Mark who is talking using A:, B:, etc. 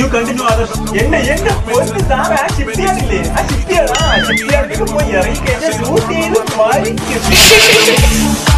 A: you continue other என்ன என்ன பொறுத்து தான சித்தியா இல்லையே சித்தியா சித்தியா போய் இறங்கி லூசின்னு மாறி